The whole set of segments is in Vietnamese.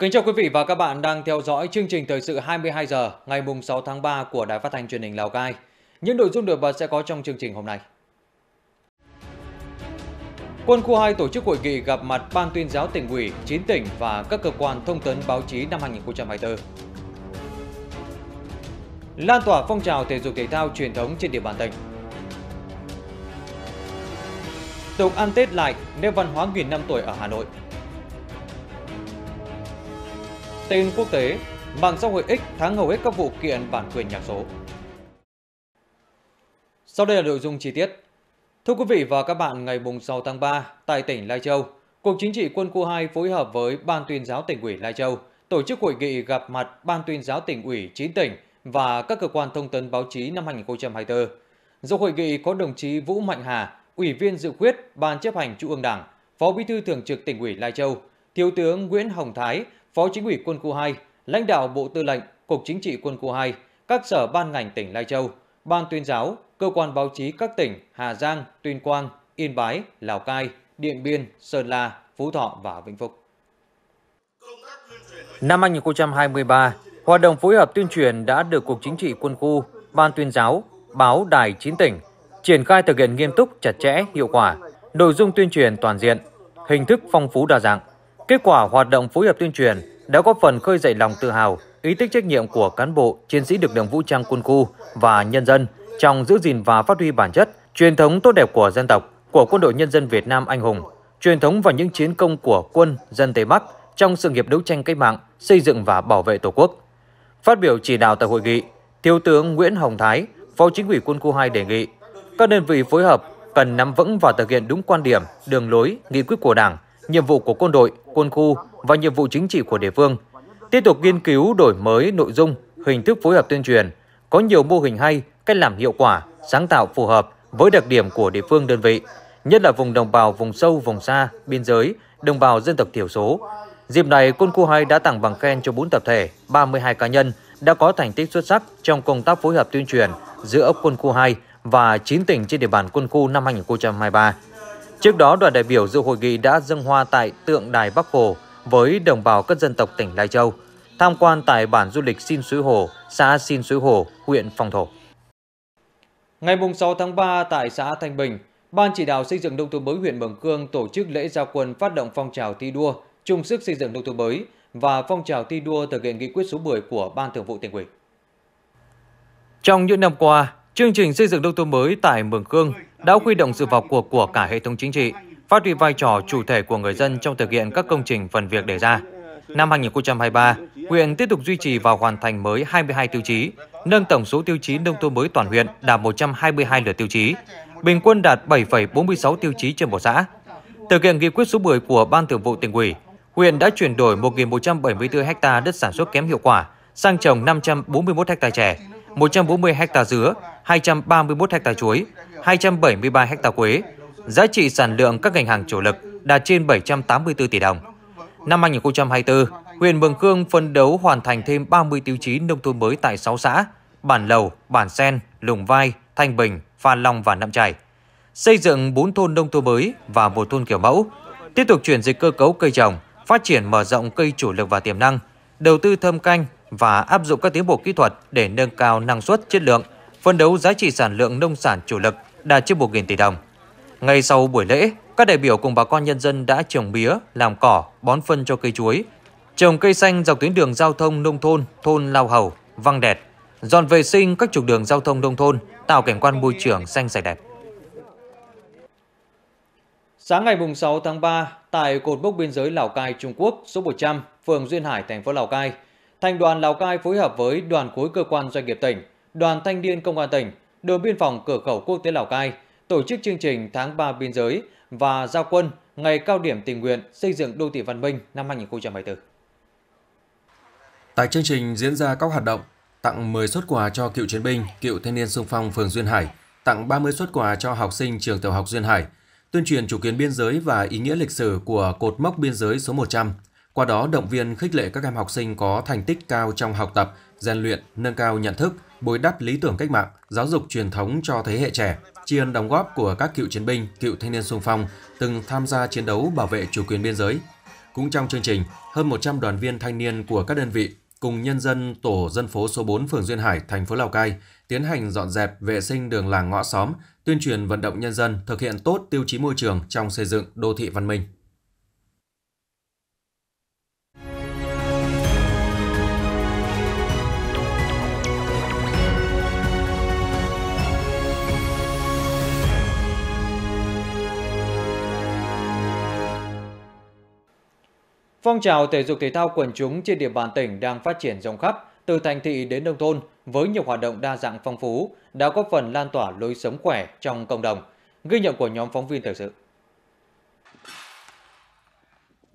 Kính chào quý vị và các bạn đang theo dõi chương trình thời sự 22 giờ ngày 6 tháng 3 của Đài Phát thanh Truyền hình Lào Cai. Những nội dung nổi bật sẽ có trong chương trình hôm nay. Quân khu 2 tổ chức hội nghị gặp mặt Ban tuyên giáo tỉnh ủy, 9 tỉnh và các cơ quan thông tấn báo chí năm 2024. Lan tỏa phong trào thể dục thể thao truyền thống trên địa bàn tỉnh. Tục ăn Tết lại, nét văn hóa nghìn năm tuổi ở Hà Nội. Tin quốc tế, mạng xã hội X thắng hầu hết các vụ kiện bản quyền nhạc số. Sau đây là nội dung chi tiết. Thưa quý vị và các bạn, ngày 6 tháng 3 tại tỉnh Lai Châu, Cục Chính trị Quân khu 2 phối hợp với Ban tuyên giáo tỉnh ủy Lai Châu tổ chức hội nghị gặp mặt Ban tuyên giáo tỉnh ủy 9 tỉnh và các cơ quan thông tấn báo chí năm 2024. Dự hội nghị có đồng chí Vũ Mạnh Hà, Ủy viên dự khuyết Ban chấp hành Trung ương Đảng, Phó Bí thư Thường trực tỉnh ủy Lai Châu, Thiếu tướng Nguyễn Hồng Thái, Phó Chính ủy Quân khu 2, lãnh đạo Bộ Tư lệnh, Cục Chính trị Quân khu 2, các sở ban ngành tỉnh Lai Châu, Ban tuyên giáo, cơ quan báo chí các tỉnh Hà Giang, Tuyên Quang, Yên Bái, Lào Cai, Điện Biên, Sơn La, Phú Thọ và Vĩnh Phúc. Năm 2023, hoạt động phối hợp tuyên truyền đã được Cục Chính trị Quân khu, Ban tuyên giáo, báo Đài 9 tỉnh triển khai thực hiện nghiêm túc, chặt chẽ, hiệu quả, nội dung tuyên truyền toàn diện, hình thức phong phú đa dạng. Kết quả hoạt động phối hợp tuyên truyền đã góp phần khơi dậy lòng tự hào, ý thức trách nhiệm của cán bộ, chiến sĩ lực lượng vũ trang quân khu và nhân dân trong giữ gìn và phát huy bản chất, truyền thống tốt đẹp của dân tộc, của quân đội nhân dân Việt Nam anh hùng, truyền thống và những chiến công của quân dân Tây Bắc trong sự nghiệp đấu tranh cách mạng, xây dựng và bảo vệ Tổ quốc. Phát biểu chỉ đạo tại hội nghị, Thiếu tướng Nguyễn Hồng Thái, Phó Chính ủy Quân khu 2 đề nghị các đơn vị phối hợp cần nắm vững và thực hiện đúng quan điểm, đường lối, nghị quyết của Đảng, nhiệm vụ của quân đội, quân khu và nhiệm vụ chính trị của địa phương. Tiếp tục nghiên cứu đổi mới nội dung, hình thức phối hợp tuyên truyền, có nhiều mô hình hay, cách làm hiệu quả, sáng tạo phù hợp với đặc điểm của địa phương đơn vị, nhất là vùng đồng bào vùng sâu, vùng xa, biên giới, đồng bào dân tộc thiểu số. Dịp này, quân khu 2 đã tặng bằng khen cho 4 tập thể, 32 cá nhân đã có thành tích xuất sắc trong công tác phối hợp tuyên truyền giữa quân khu 2 và 9 tỉnh trên địa bàn quân khu năm 2023. Trước đó, đoàn đại biểu dự hội nghị đã dâng hoa tại tượng đài Bắc Hồ với đồng bào các dân tộc tỉnh Lai Châu, tham quan tại bản du lịch Xin Suối Hồ, xã Xin Suối Hồ, huyện Phong Thổ. Ngày 6 tháng 3 tại xã Thanh Bình, Ban chỉ đạo xây dựng nông thôn mới huyện Mường Khương tổ chức lễ giao quân phát động phong trào thi đua chung sức xây dựng nông thôn mới và phong trào thi đua thực hiện nghị quyết số 10 của Ban Thường vụ tỉnh ủy. Trong những năm qua, chương trình xây dựng nông thôn mới tại Mường Khương đã huy động sự vào cuộc của cả hệ thống chính trị, phát huy vai trò chủ thể của người dân trong thực hiện các công trình phần việc đề ra. Năm 2023, huyện tiếp tục duy trì và hoàn thành mới 22 tiêu chí, nâng tổng số tiêu chí nông thôn mới toàn huyện đạt 122 lượt tiêu chí, bình quân đạt 7,46 tiêu chí trên một xã. Thực hiện nghị quyết số 10 của Ban Thường vụ tỉnh ủy, huyện đã chuyển đổi 1.174 ha đất sản xuất kém hiệu quả sang trồng 541 ha chè, 140 ha dứa, 231 ha chuối, 273 ha quế. Giá trị sản lượng các ngành hàng chủ lực đạt trên 784 tỷ đồng. Năm 2024, huyện Mường Khương phân đấu hoàn thành thêm 30 tiêu chí nông thôn mới tại 6 xã, Bản Lầu, Bản Sen, Lùng Vai, Thanh Bình, Phan Long và Nậm Chảy. Xây dựng 4 thôn nông thôn mới và một thôn kiểu mẫu. Tiếp tục chuyển dịch cơ cấu cây trồng, phát triển mở rộng cây chủ lực và tiềm năng, đầu tư thâm canh và áp dụng các tiến bộ kỹ thuật để nâng cao năng suất chất lượng, phân đấu giá trị sản lượng nông sản chủ lực đạt trên 1.000 tỷ đồng. Ngay sau buổi lễ, các đại biểu cùng bà con nhân dân đã trồng mía, làm cỏ, bón phân cho cây chuối, trồng cây xanh dọc tuyến đường giao thông nông thôn, thôn Lao Hầu, Văng Đẹt, dọn vệ sinh các trục đường giao thông nông thôn, tạo cảnh quan môi trường xanh sạch đẹp. Sáng ngày 6 tháng 3, tại cột mốc biên giới Lào Cai, Trung Quốc, số 100, phường Duyên Hải, thành phố Lào Cai, Thành đoàn Lào Cai phối hợp với đoàn khối cơ quan doanh nghiệp tỉnh, đoàn thanh niên công an tỉnh, đồn biên phòng cửa khẩu quốc tế Lào Cai tổ chức chương trình tháng 3 biên giới và giao quân ngày cao điểm tình nguyện xây dựng đô thị văn minh năm 2024. Tại chương trình diễn ra các hoạt động tặng 10 xuất quà cho cựu chiến binh, cựu thanh niên sung phong phường Duyên Hải, tặng 30 xuất quà cho học sinh trường tiểu học Duyên Hải, tuyên truyền chủ quyền biên giới và ý nghĩa lịch sử của cột mốc biên giới số 100, qua đó động viên khích lệ các em học sinh có thành tích cao trong học tập, rèn luyện, nâng cao nhận thức, bồi đắp lý tưởng cách mạng, giáo dục truyền thống cho thế hệ trẻ, tri ân đóng góp của các cựu chiến binh, cựu thanh niên sung phong từng tham gia chiến đấu bảo vệ chủ quyền biên giới. Cũng trong chương trình, hơn 100 đoàn viên thanh niên của các đơn vị cùng nhân dân tổ dân phố số 4 phường Duyên Hải, thành phố Lào Cai tiến hành dọn dẹp vệ sinh đường làng ngõ xóm, tuyên truyền vận động nhân dân thực hiện tốt tiêu chí môi trường trong xây dựng đô thị văn minh. Phong trào thể dục thể thao quần chúng trên địa bàn tỉnh đang phát triển rộng khắp, từ thành thị đến nông thôn với nhiều hoạt động đa dạng phong phú đã góp phần lan tỏa lối sống khỏe trong cộng đồng. Ghi nhận của nhóm phóng viên thời sự.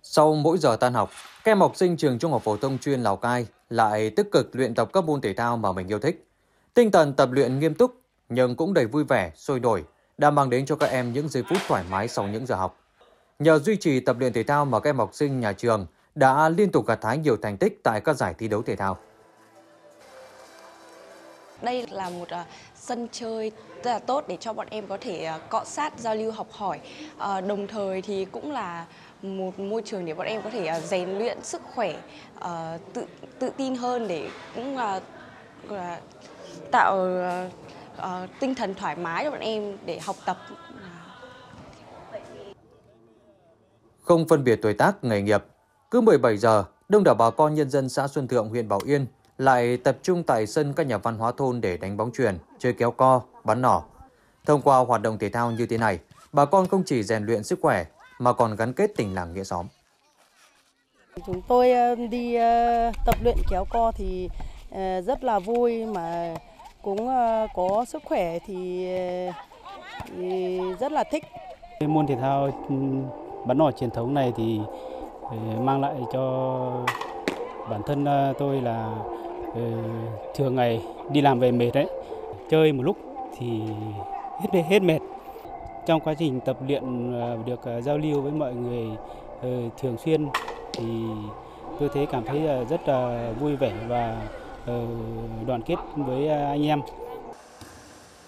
Sau mỗi giờ tan học, các em học sinh trường Trung học phổ thông chuyên Lào Cai lại tích cực luyện tập các môn thể thao mà mình yêu thích. Tinh thần tập luyện nghiêm túc nhưng cũng đầy vui vẻ, sôi nổi đã mang đến cho các em những giây phút thoải mái sau những giờ học. Nhờ duy trì tập luyện thể thao mà các em học sinh nhà trường đã liên tục gặt hái nhiều thành tích tại các giải thi đấu thể thao. Đây là một uh, sân chơi rất là tốt để cho bọn em có thể uh, cọ sát, giao lưu, học hỏi. Uh, đồng thời thì cũng là một môi trường để bọn em có thể uh, rèn luyện sức khỏe, uh, tự tự tin hơn để cũng là uh, tạo uh, uh, tinh thần thoải mái cho bọn em để học tập Không phân biệt tuổi tác, nghề nghiệp, cứ 17 giờ, đông đảo bà con nhân dân xã Xuân Thượng, huyện Bảo Yên lại tập trung tại sân các nhà văn hóa thôn để đánh bóng chuyền, chơi kéo co, bắn nỏ. Thông qua hoạt động thể thao như thế này, bà con không chỉ rèn luyện sức khỏe mà còn gắn kết tình làng nghĩa xóm. Chúng tôi ờ, đi ờ, tập luyện kéo co thì ờ, rất là vui mà cũng có sức khỏe thì rất là thích. Môn thể thao ừ, bắn nỏ truyền thống này thì ờ, mang lại cho bản thân ờ, tôi là ờ, thường ngày đi làm về mệt đấy. Chơi một lúc thì hết hết mệt. Trong quá trình tập luyện được giao lưu với mọi người thường xuyên thì tôi thấy cảm thấy rất là vui vẻ và đoàn kết với anh em.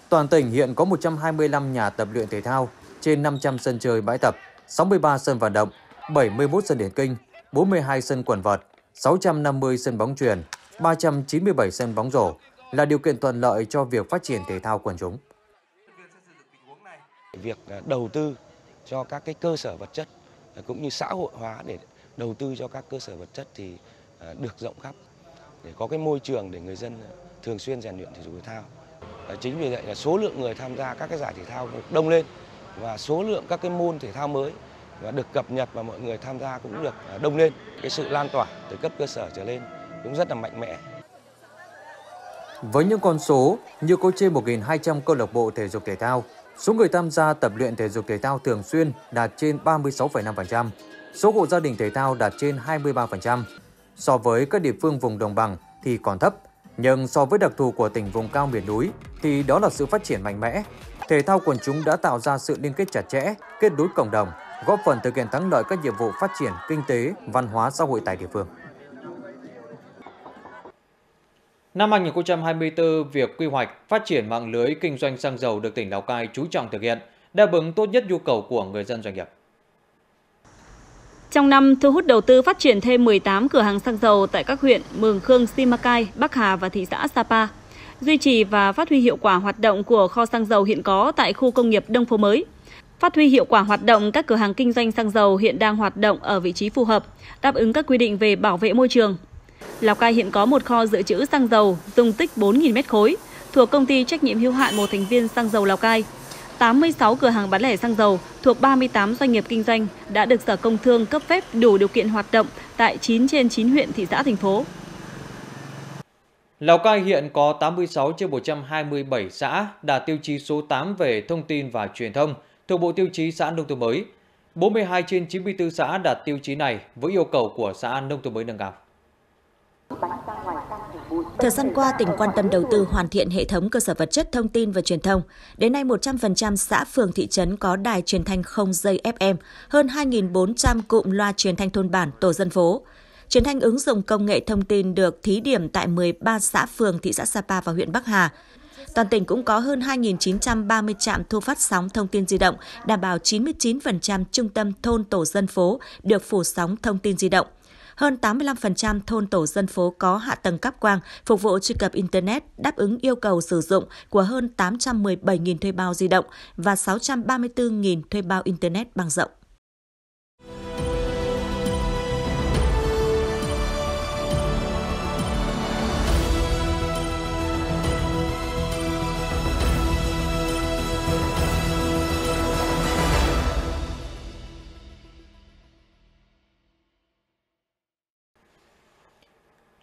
Toàn tỉnh hiện có 125 nhà tập luyện thể thao, trên 500 sân chơi bãi tập. 63 sân vận động, 71 sân điển kinh, 42 sân quần vợt, 650 sân bóng chuyền, 397 sân bóng rổ là điều kiện thuận lợi cho việc phát triển thể thao quần chúng. Việc đầu tư cho các cái cơ sở vật chất cũng như xã hội hóa để đầu tư cho các cơ sở vật chất thì à, được rộng khắp để có cái môi trường để người dân thường xuyên rèn luyện thể dục thể thao. Chính vì vậy là số lượng người tham gia các cái giải thể thao đông lên và số lượng các cái môn thể thao mới và được cập nhật và mọi người tham gia cũng được à, đông lên. Cái sự lan tỏa từ cấp cơ sở trở lên cũng rất là mạnh mẽ. Với những con số như có trên 1.200 câu lạc bộ thể dục thể thao, số người tham gia tập luyện thể dục thể thao thường xuyên đạt trên 36,5%, số hộ gia đình thể thao đạt trên 23%. So với các địa phương vùng đồng bằng thì còn thấp, nhưng so với đặc thù của tỉnh vùng cao miền núi thì đó là sự phát triển mạnh mẽ thể thao quần chúng đã tạo ra sự liên kết chặt chẽ, kết nối cộng đồng, góp phần thực hiện thắng lợi các nhiệm vụ phát triển kinh tế, văn hóa xã hội tại địa phương. Năm 2024, việc quy hoạch phát triển mạng lưới kinh doanh xăng dầu được tỉnh Lào Cai chú trọng thực hiện, đáp ứng tốt nhất nhu cầu của người dân doanh nghiệp. Trong năm, thu hút đầu tư phát triển thêm 18 cửa hàng xăng dầu tại các huyện Mường Khương, Simacai, Bắc Hà và thị xã Sapa duy trì và phát huy hiệu quả hoạt động của kho xăng dầu hiện có tại khu công nghiệp Đông Phố Mới. Phát huy hiệu quả hoạt động các cửa hàng kinh doanh xăng dầu hiện đang hoạt động ở vị trí phù hợp, đáp ứng các quy định về bảo vệ môi trường. Lào Cai hiện có một kho dự trữ xăng dầu dung tích 4.000 m khối thuộc công ty trách nhiệm hữu hạn một thành viên xăng dầu Lào Cai. 86 cửa hàng bán lẻ xăng dầu thuộc 38 doanh nghiệp kinh doanh đã được Sở Công Thương cấp phép đủ điều kiện hoạt động tại 9 trên 9 huyện, thị xã, thành phố. Lào Cai hiện có 86 trên 127 xã đạt tiêu chí số 8 về thông tin và truyền thông thuộc Bộ Tiêu chí xã nông thôn mới. 42 trên 94 xã đạt tiêu chí này với yêu cầu của xã nông thôn mới nâng cao. Thời gian qua, tỉnh quan tâm đầu tư hoàn thiện hệ thống cơ sở vật chất thông tin và truyền thông. Đến nay, 100% xã phường thị trấn có đài truyền thanh không dây FM, hơn 2.400 cụm loa truyền thanh thôn bản, tổ dân phố triển thanh ứng dụng công nghệ thông tin được thí điểm tại 13 xã phường thị xã Sapa và huyện Bắc Hà. Toàn tỉnh cũng có hơn 2.930 trạm thu phát sóng thông tin di động, đảm bảo 99% trung tâm thôn tổ dân phố được phủ sóng thông tin di động. Hơn 85% thôn tổ dân phố có hạ tầng cáp quang phục vụ truy cập Internet đáp ứng yêu cầu sử dụng của hơn 817.000 thuê bao di động và 634.000 thuê bao Internet bằng rộng.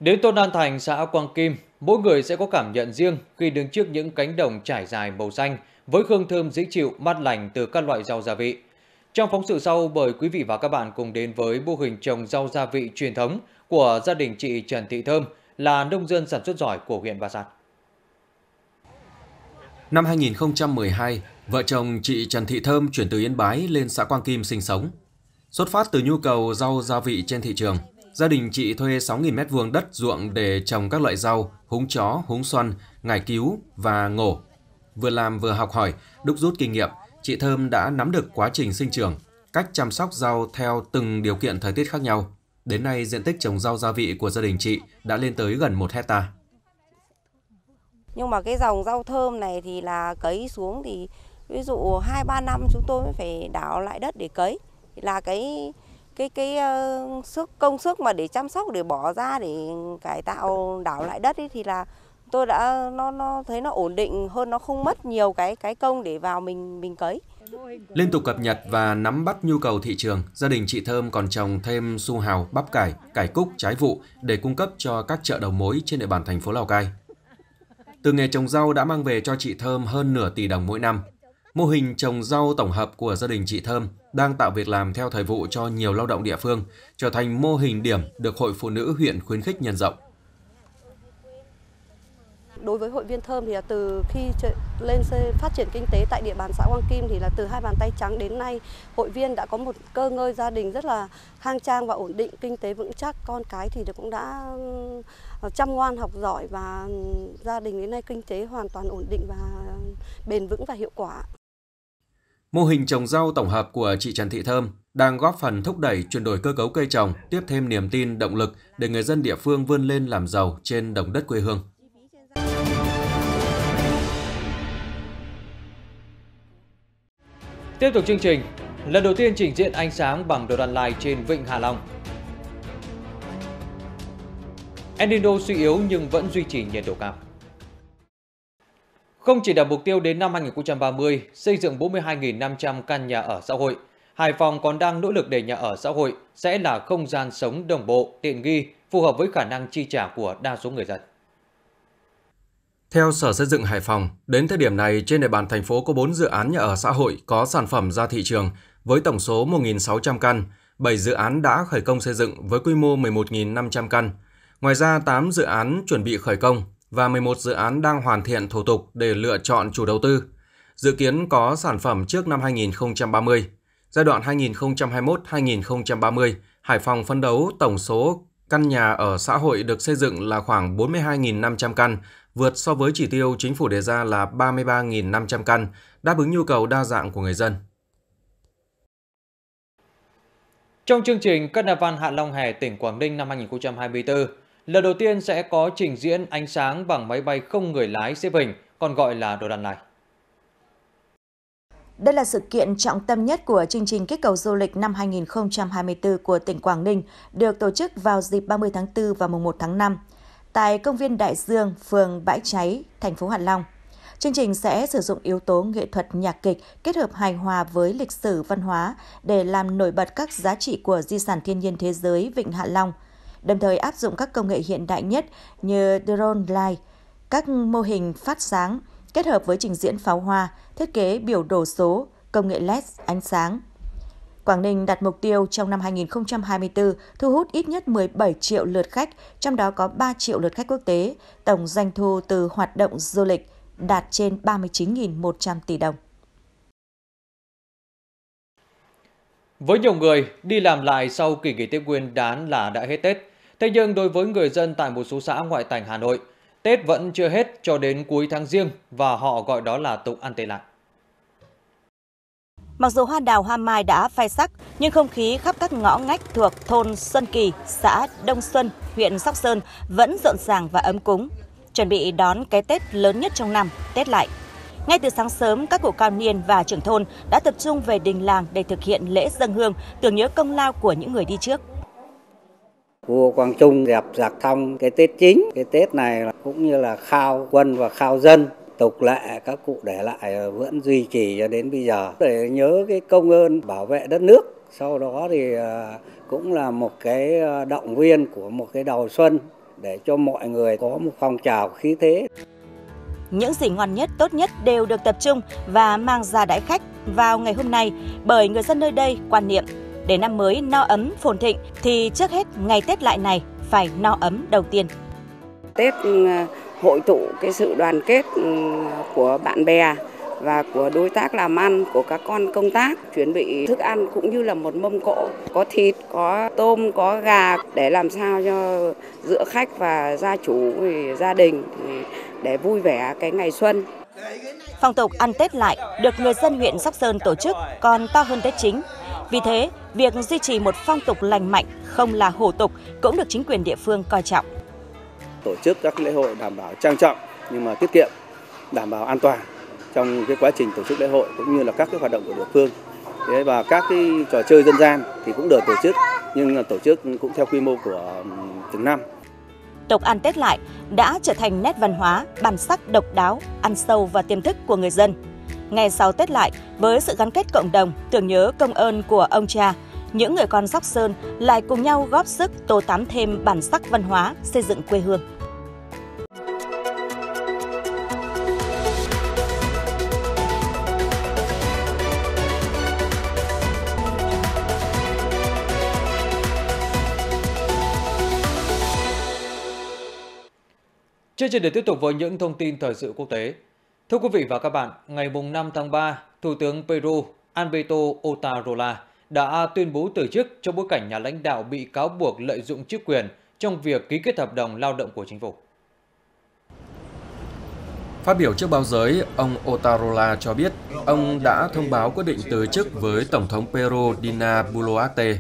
Đến Tôn An Thành, xã Quang Kim, mỗi người sẽ có cảm nhận riêng khi đứng trước những cánh đồng trải dài màu xanh với hương thơm dễ chịu, mát lành từ các loại rau gia vị. Trong phóng sự sau, mời quý vị và các bạn cùng đến với mô hình trồng rau gia vị truyền thống của gia đình chị Trần Thị Thơm, là nông dân sản xuất giỏi của huyện Ba Sát. Năm 2012, vợ chồng chị Trần Thị Thơm chuyển từ Yên Bái lên xã Quang Kim sinh sống. Xuất phát từ nhu cầu rau gia vị trên thị trường, gia đình chị thuê 6.000 m2 đất ruộng để trồng các loại rau, húng chó, húng xoăn, ngải cứu và ngổ. Vừa làm vừa học hỏi, đúc rút kinh nghiệm, chị Thơm đã nắm được quá trình sinh trưởng, cách chăm sóc rau theo từng điều kiện thời tiết khác nhau. Đến nay, diện tích trồng rau gia vị của gia đình chị đã lên tới gần 1 hecta. Nhưng mà cái dòng rau thơm này thì là cấy xuống thì ví dụ 2-3 năm chúng tôi mới phải đảo lại đất để cấy. Là cái cái cái ờ, uh, sức công sức mà để chăm sóc để bỏ ra để cải tạo đảo lại đất ấy thì là tôi đã nó nó thấy nó ổn định hơn nó không mất nhiều cái cái công để vào mình mình cấy. Liên tục cập nhật và nắm bắt nhu cầu thị trường, gia đình chị Thơm còn trồng thêm su hào, bắp cải, cải cúc, trái vụ để cung cấp cho các chợ đầu mối trên địa bàn thành phố Lào Cai. Từ nghề trồng rau đã mang về cho chị Thơm hơn nửa tỷ đồng mỗi năm. Mô hình trồng rau tổng hợp của gia đình chị Thơm đang tạo việc làm theo thời vụ cho nhiều lao động địa phương, trở thành mô hình điểm được Hội Phụ Nữ huyện khuyến khích nhân rộng. Đối với hội viên thơm thì là từ khi lên phát triển kinh tế tại địa bàn xã Quang Kim thì là từ hai bàn tay trắng đến nay hội viên đã có một cơ ngơi gia đình rất là khang trang và ổn định, kinh tế vững chắc, con cái thì cũng đã ờ, chăm ngoan học giỏi và ừ, gia đình đến nay kinh tế hoàn toàn ổn định và bền vững và hiệu quả. Mô hình trồng rau tổng hợp của chị Trần Thị Thơm đang góp phần thúc đẩy chuyển đổi cơ cấu cây trồng, tiếp thêm niềm tin, động lực để người dân địa phương vươn lên làm giàu trên đồng đất quê hương. Tiếp tục chương trình, lần đầu tiên trình diễn ánh sáng bằng đồ đàn lai trên Vịnh Hạ Long. Enino suy yếu nhưng vẫn duy trì nhiệt độ cao. Không chỉ đạt mục tiêu đến năm 2030 xây dựng 42.500 căn nhà ở xã hội, Hải Phòng còn đang nỗ lực để nhà ở xã hội sẽ là không gian sống đồng bộ, tiện nghi, phù hợp với khả năng chi trả của đa số người dân. Theo Sở Xây dựng Hải Phòng, đến thời điểm này trên địa bàn thành phố có 4 dự án nhà ở xã hội có sản phẩm ra thị trường với tổng số 1.600 căn, 7 dự án đã khởi công xây dựng với quy mô 11.500 căn. Ngoài ra, 8 dự án chuẩn bị khởi công và 11 dự án đang hoàn thiện thủ tục để lựa chọn chủ đầu tư. Dự kiến có sản phẩm trước năm 2030. Giai đoạn 2021-2030, Hải Phòng phấn đấu tổng số căn nhà ở xã hội được xây dựng là khoảng 42.500 căn, vượt so với chỉ tiêu chính phủ đề ra là 33.500 căn, đáp ứng nhu cầu đa dạng của người dân. Trong chương trình Carnival Hạ Long Hè tỉnh Quảng Ninh năm 2024, lần đầu tiên sẽ có trình diễn ánh sáng bằng máy bay không người lái xếp hình, còn gọi là đồ đàn này. Đây là sự kiện trọng tâm nhất của chương trình kích cầu du lịch năm 2024 của tỉnh Quảng Ninh, được tổ chức vào dịp 30 tháng 4 và mùng 1 tháng 5 tại công viên Đại Dương, phường Bãi Cháy, thành phố Hạ Long. Chương trình sẽ sử dụng yếu tố nghệ thuật nhạc kịch kết hợp hài hòa với lịch sử văn hóa để làm nổi bật các giá trị của di sản thiên nhiên thế giới Vịnh Hạ Long, đồng thời áp dụng các công nghệ hiện đại nhất như drone light, các mô hình phát sáng kết hợp với trình diễn pháo hoa, thiết kế biểu đồ số, công nghệ LED ánh sáng. Quảng Ninh đặt mục tiêu trong năm 2024 thu hút ít nhất 17 triệu lượt khách, trong đó có 3 triệu lượt khách quốc tế, tổng doanh thu từ hoạt động du lịch đạt trên 39.100 tỷ đồng. Với nhiều người, đi làm lại sau kỳ nghỉ Tết Nguyên đán là đã hết Tết. Thế nhưng đối với người dân tại một số xã ngoại thành Hà Nội, Tết vẫn chưa hết cho đến cuối tháng riêng và họ gọi đó là tục ăn Tết lại. Mặc dù hoa đào hoa mai đã phai sắc, nhưng không khí khắp các ngõ ngách thuộc thôn Xuân Kỳ, xã Đông Xuân, huyện Sóc Sơn vẫn rộn ràng và ấm cúng, chuẩn bị đón cái Tết lớn nhất trong năm, Tết lại. Ngay từ sáng sớm, các cụ cao niên và trưởng thôn đã tập trung về đình làng để thực hiện lễ dân hương, tưởng nhớ công lao của những người đi trước. Vua Quang Trung dẹp giặc thông cái Tết chính, cái Tết này cũng như là khao quân và khao dân. Tục lệ các cụ để lại vẫn duy trì cho đến bây giờ. Để nhớ cái công ơn bảo vệ đất nước sau đó thì à, cũng là một cái à, động viên của một cái đầu xuân để cho mọi người có một phong trào khí thế. Những gì ngon nhất, tốt nhất đều được tập trung và mang ra đãi khách vào ngày hôm nay bởi người dân nơi đây quan niệm để năm mới no ấm phồn thịnh thì trước hết ngày Tết lại này phải no ấm đầu tiên. Tết ừ, hội tụ cái sự đoàn kết ừ, của bạn bè và của đối tác làm ăn của các con công tác chuẩn bị thức ăn cũng như là một mâm cỗ có thịt có tôm có gà để làm sao cho giữa khách và gia chủ gia đình để vui vẻ cái ngày xuân Phong tục ăn Tết lại được người dân huyện Sóc Sơn tổ chức còn to hơn Tết chính. Vì thế, việc duy trì một phong tục lành mạnh không là hổ tục cũng được chính quyền địa phương coi trọng. Tổ chức các lễ hội đảm bảo trang trọng nhưng mà tiết kiệm, đảm bảo an toàn trong cái quá trình tổ chức lễ hội cũng như là các cái hoạt động của địa phương. Thế và các cái trò chơi dân gian thì cũng được tổ chức nhưng tổ chức cũng theo quy mô của từng năm. Tục ăn Tết lại đã trở thành nét văn hóa, bản sắc độc đáo, ăn sâu vào tiềm thức của người dân. Ngày sau Tết lại, với sự gắn kết cộng đồng, tưởng nhớ công ơn của ông cha, những người con Sóc Sơn lại cùng nhau góp sức tô tắm thêm bản sắc văn hóa, xây dựng quê hương. Chương trình để tiếp tục với những thông tin thời sự quốc tế. Thưa quý vị và các bạn, ngày 5 tháng 3, Thủ tướng Peru Alberto Otarola đã tuyên bố từ chức trong bối cảnh nhà lãnh đạo bị cáo buộc lợi dụng chức quyền trong việc ký kết hợp đồng lao động của chính phủ. Phát biểu trước báo giới, ông Otarola cho biết ông đã thông báo quyết định từ chức với Tổng thống Peru Dina Boluarte.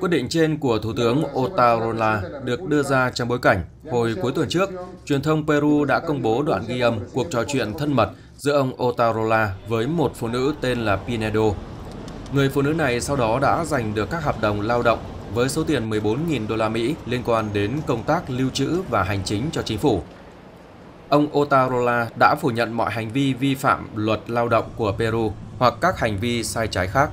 Quyết định trên của Thủ tướng Otarola được đưa ra trong bối cảnh hồi cuối tuần trước, truyền thông Peru đã công bố đoạn ghi âm cuộc trò chuyện thân mật giữa ông Otarola với một phụ nữ tên là Pinedo. Người phụ nữ này sau đó đã giành được các hợp đồng lao động với số tiền 14.000 đô la Mỹ liên quan đến công tác lưu trữ và hành chính cho chính phủ. Ông Otarola đã phủ nhận mọi hành vi vi phạm luật lao động của Peru hoặc các hành vi sai trái khác.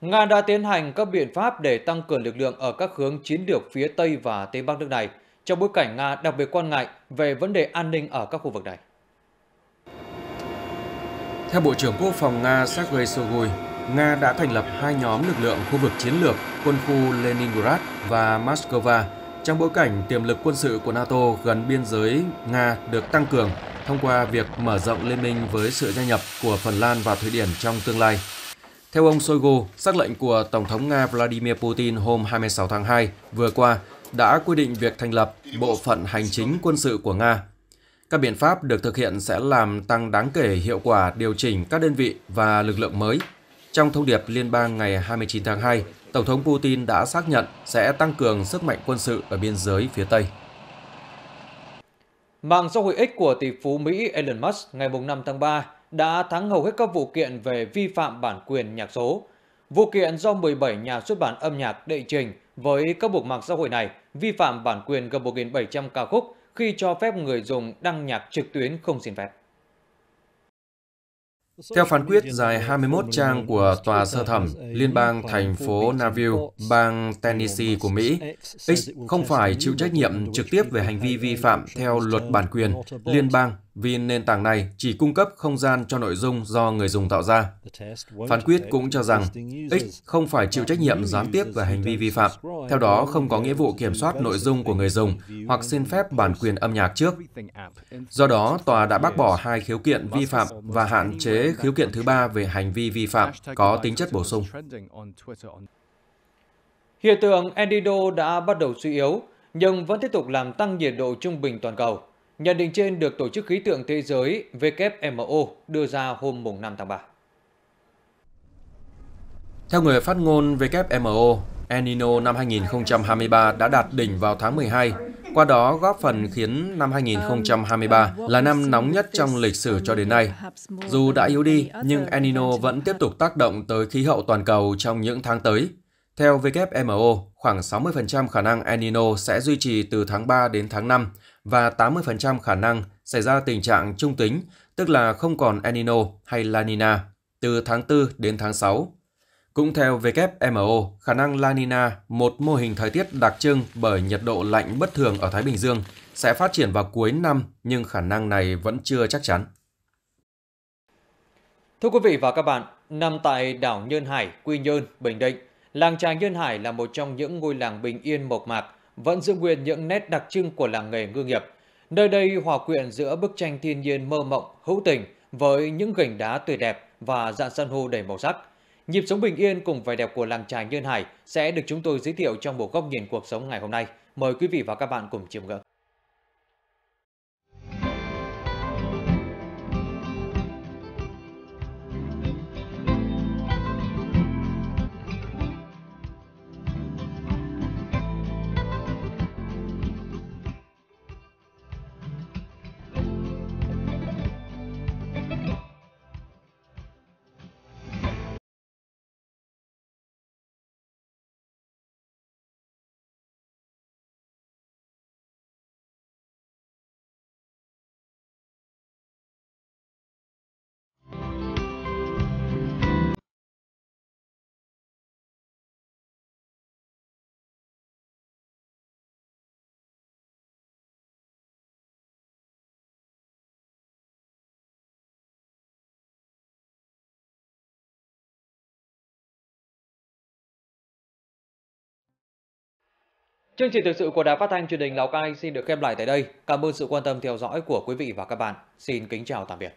Nga đã tiến hành các biện pháp để tăng cường lực lượng ở các hướng chiến lược phía Tây và Tây Bắc nước này, trong bối cảnh Nga đặc biệt quan ngại về vấn đề an ninh ở các khu vực này. Theo Bộ trưởng Quốc phòng Nga Sergei Shoigu, Nga đã thành lập hai nhóm lực lượng khu vực chiến lược quân khu Leningrad và Moscow trong bối cảnh tiềm lực quân sự của NATO gần biên giới Nga được tăng cường thông qua việc mở rộng liên minh với sự gia nhập của Phần Lan và Thụy Điển trong tương lai. Theo ông Shoigu, sắc lệnh của Tổng thống Nga Vladimir Putin hôm 26 tháng 2 vừa qua đã quy định việc thành lập Bộ phận Hành chính quân sự của Nga. Các biện pháp được thực hiện sẽ làm tăng đáng kể hiệu quả điều chỉnh các đơn vị và lực lượng mới. Trong thông điệp liên bang ngày 29 tháng 2, Tổng thống Putin đã xác nhận sẽ tăng cường sức mạnh quân sự ở biên giới phía Tây. Mạng xã hội X của tỷ phú Mỹ Elon Musk ngày 5 tháng 3 đã thắng hầu hết các vụ kiện về vi phạm bản quyền nhạc số. Vụ kiện do 17 nhà xuất bản âm nhạc đệ trình với các buộc mạng xã hội này vi phạm bản quyền gần 1.700 ca khúc khi cho phép người dùng đăng nhạc trực tuyến không xin phép. Theo phán quyết dài 21 trang của Tòa Sơ thẩm Liên bang thành phố Nashville, bang Tennessee của Mỹ, X không phải chịu trách nhiệm trực tiếp về hành vi vi phạm theo luật bản quyền liên bang vì nền tảng này chỉ cung cấp không gian cho nội dung do người dùng tạo ra. Phán quyết cũng cho rằng X không phải chịu trách nhiệm gián tiếp về hành vi vi phạm, theo đó không có nghĩa vụ kiểm soát nội dung của người dùng hoặc xin phép bản quyền âm nhạc trước. Do đó, tòa đã bác bỏ hai khiếu kiện vi phạm và hạn chế khiếu kiện thứ ba về hành vi vi phạm có tính chất bổ sung. Hiện tượng Endido đã bắt đầu suy yếu, nhưng vẫn tiếp tục làm tăng nhiệt độ trung bình toàn cầu. Nhận định trên được Tổ chức Khí tượng Thế giới WMO đưa ra hôm 5 tháng 3. Theo người phát ngôn WMO, El Nino năm 2023 đã đạt đỉnh vào tháng 12, qua đó góp phần khiến năm 2023 là năm nóng nhất trong lịch sử cho đến nay. Dù đã yếu đi, nhưng El Nino vẫn tiếp tục tác động tới khí hậu toàn cầu trong những tháng tới. Theo WMO, khoảng 60% khả năng El Nino sẽ duy trì từ tháng 3 đến tháng 5 và 80% khả năng xảy ra tình trạng trung tính, tức là không còn El Nino hay La Nina, từ tháng 4 đến tháng 6. Cũng theo WMO, khả năng La Nina, một mô hình thời tiết đặc trưng bởi nhiệt độ lạnh bất thường ở Thái Bình Dương, sẽ phát triển vào cuối năm nhưng khả năng này vẫn chưa chắc chắn. Thưa quý vị và các bạn, nằm tại đảo Nhơn Hải, Quy Nhơn, Bình Định, làng trài Nhơn Hải là một trong những ngôi làng bình yên mộc mạc, vẫn giữ nguyên những nét đặc trưng của làng nghề ngư nghiệp. Nơi đây hòa quyện giữa bức tranh thiên nhiên mơ mộng, hữu tình với những gành đá tuyệt đẹp và dạng san hô đầy màu sắc. Nhịp sống bình yên cùng vẻ đẹp của làng trài Nhơn Hải sẽ được chúng tôi giới thiệu trong bộ góc nhìn cuộc sống ngày hôm nay. Mời quý vị và các bạn cùng chiêm ngưỡng. Chương trình thực sự của Đài Phát thanh Truyền hình Lào Cai xin được khép lại tại đây. Cảm ơn sự quan tâm theo dõi của quý vị và các bạn. Xin kính chào tạm biệt.